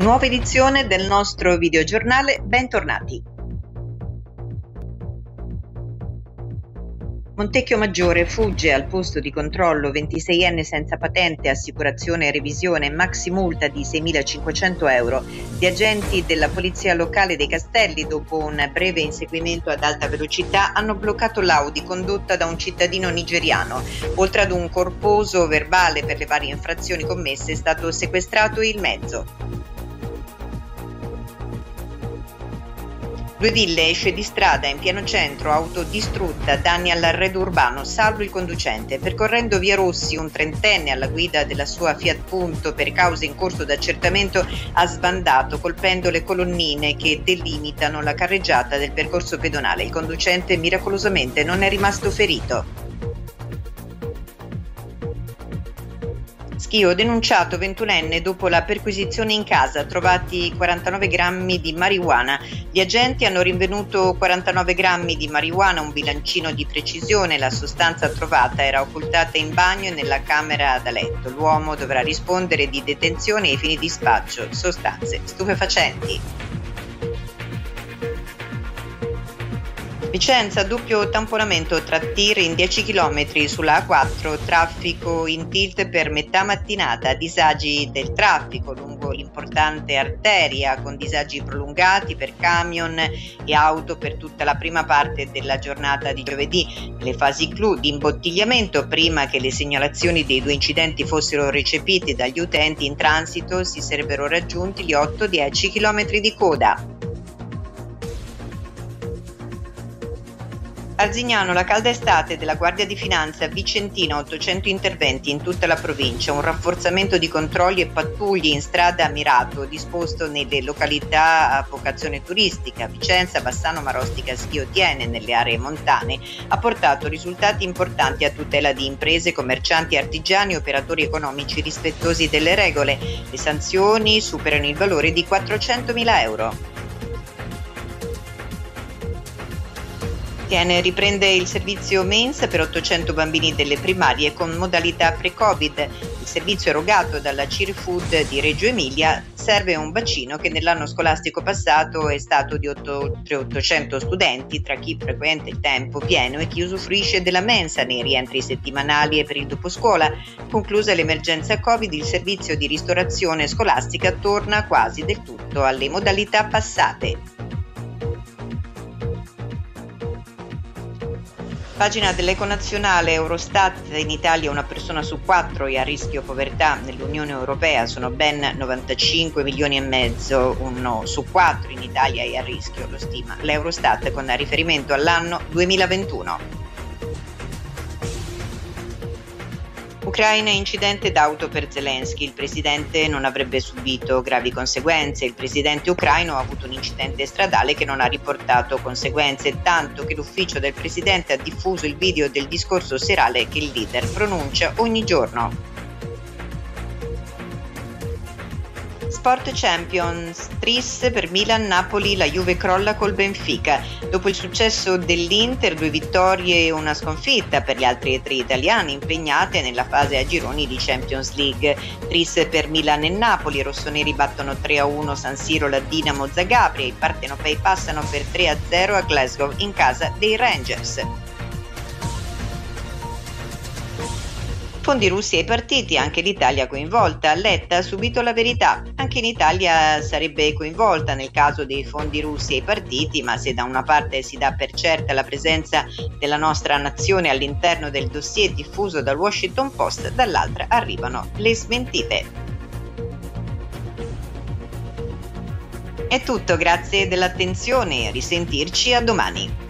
Nuova edizione del nostro videogiornale, bentornati. Montecchio Maggiore fugge al posto di controllo 26enne senza patente, assicurazione e revisione, maxi multa di 6.500 euro. Gli agenti della polizia locale dei Castelli, dopo un breve inseguimento ad alta velocità, hanno bloccato l'Audi condotta da un cittadino nigeriano. Oltre ad un corposo verbale per le varie infrazioni commesse, è stato sequestrato il mezzo. Due ville esce di strada in pieno centro, auto distrutta, danni all'arredo urbano, salvo il conducente. Percorrendo via Rossi, un trentenne alla guida della sua Fiat Punto per cause in corso d'accertamento ha sbandato colpendo le colonnine che delimitano la carreggiata del percorso pedonale. Il conducente miracolosamente non è rimasto ferito. Schio denunciato 21enne dopo la perquisizione in casa, trovati 49 grammi di marijuana. Gli agenti hanno rinvenuto 49 grammi di marijuana, un bilancino di precisione. La sostanza trovata era occultata in bagno e nella camera da letto. L'uomo dovrà rispondere di detenzione ai fini di spaccio, sostanze stupefacenti. Vicenza, doppio tamponamento tra tir in 10 km sulla A4, traffico in tilt per metà mattinata, disagi del traffico lungo l'importante arteria con disagi prolungati per camion e auto per tutta la prima parte della giornata di giovedì. Le fasi clou di imbottigliamento prima che le segnalazioni dei due incidenti fossero recepite dagli utenti in transito si sarebbero raggiunti gli 8-10 km di coda. Arzignano, la calda estate della Guardia di Finanza Vicentina, 800 interventi in tutta la provincia, un rafforzamento di controlli e pattugli in strada a mirato disposto nelle località a vocazione turistica, Vicenza, Bassano, Marostica, Schio, Tiene, nelle aree montane, ha portato risultati importanti a tutela di imprese, commercianti, artigiani e operatori economici rispettosi delle regole. Le sanzioni superano il valore di 400.000 euro. Tiene riprende il servizio MENS per 800 bambini delle primarie con modalità pre-Covid. Il servizio erogato dalla Food di Reggio Emilia serve un bacino che nell'anno scolastico passato è stato di oltre 800 studenti, tra chi frequenta il tempo pieno e chi usufruisce della mensa nei rientri settimanali e per il doposcuola. Conclusa l'emergenza Covid, il servizio di ristorazione scolastica torna quasi del tutto alle modalità passate. Pagina dell'Eco Nazionale Eurostat, in Italia una persona su quattro è a rischio povertà, nell'Unione Europea sono ben 95 milioni e mezzo, uno su quattro in Italia è a rischio, lo stima l'Eurostat con riferimento all'anno 2021. Ucraina incidente d'auto per Zelensky. Il presidente non avrebbe subito gravi conseguenze. Il presidente ucraino ha avuto un incidente stradale che non ha riportato conseguenze, tanto che l'ufficio del presidente ha diffuso il video del discorso serale che il leader pronuncia ogni giorno. Sport Champions, Tris per Milan, Napoli, la Juve crolla col Benfica. Dopo il successo dell'Inter, due vittorie e una sconfitta per gli altri tre italiani impegnate nella fase a gironi di Champions League. Tris per Milan e Napoli, i rossoneri battono 3-1 San Siro la Dinamo Zagabria, i partenopei passano per 3-0 a Glasgow in casa dei Rangers. Fondi russi ai partiti, anche l'Italia coinvolta. Letta ha subito la verità. Anche in Italia sarebbe coinvolta nel caso dei fondi russi ai partiti, ma se da una parte si dà per certa la presenza della nostra nazione all'interno del dossier diffuso dal Washington Post, dall'altra arrivano le smentite. È tutto, grazie dell'attenzione, risentirci a domani.